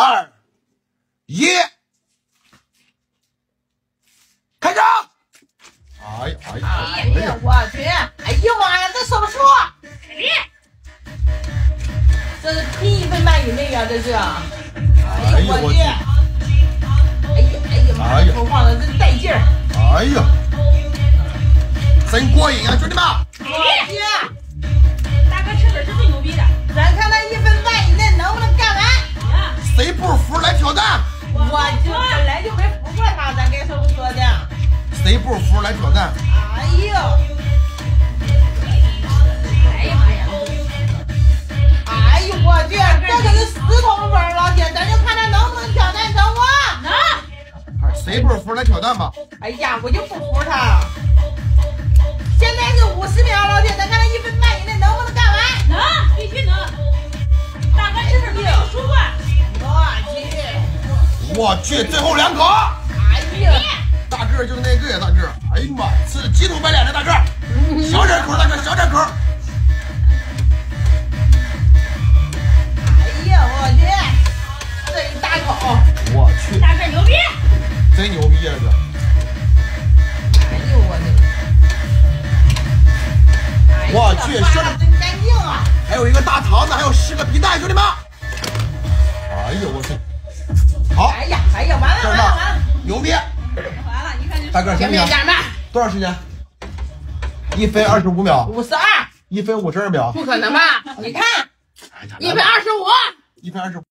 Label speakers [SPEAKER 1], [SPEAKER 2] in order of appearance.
[SPEAKER 1] 二、一，开张！哎呀哎呀
[SPEAKER 2] 哎呀，我去！哎呀妈呀，这什么数？这是拼一分半以内呀，这是！哎呀，我去！哎呀哎呀妈呀，说话了真带劲儿！
[SPEAKER 1] 哎呀，真过瘾啊，兄弟们！
[SPEAKER 2] 我去！我就本来就没服过他，咱该说不说的？
[SPEAKER 1] 谁不服来挑战？
[SPEAKER 2] 哎呦！
[SPEAKER 3] 哎呀妈呀，
[SPEAKER 2] 哎呦我去，这可是十桶分老铁，咱就看他能不能挑战成功。
[SPEAKER 3] 能，
[SPEAKER 1] 哎谁不服来挑战吧？
[SPEAKER 2] 哎呀，我就不服他。我去，
[SPEAKER 1] 最后两口，
[SPEAKER 2] 哎呀！
[SPEAKER 1] 大个就是那个呀，大个。哎呀妈，吃的急头白脸的大个，小点口，大个小点口。
[SPEAKER 2] 哎呀，我去！这一大口，
[SPEAKER 1] 我去，
[SPEAKER 3] 大个牛逼，
[SPEAKER 1] 真牛逼啊这！
[SPEAKER 2] 哎呦我去！哎呀
[SPEAKER 1] 我去
[SPEAKER 2] 发的真干净啊！
[SPEAKER 1] 还有一个大肠子，还有十个皮蛋，兄弟们。这儿大
[SPEAKER 2] 完了！
[SPEAKER 1] 牛逼！
[SPEAKER 3] 完了，你看你
[SPEAKER 1] 大个儿，
[SPEAKER 2] 前
[SPEAKER 1] 行不行？
[SPEAKER 2] 面加慢，
[SPEAKER 1] 多长时间？一分二十五秒，
[SPEAKER 2] 五十二，
[SPEAKER 1] 一分五十二秒，
[SPEAKER 2] 不可能吧？你看，
[SPEAKER 1] 哎呀
[SPEAKER 2] 一分二十五。
[SPEAKER 1] 一分二十五。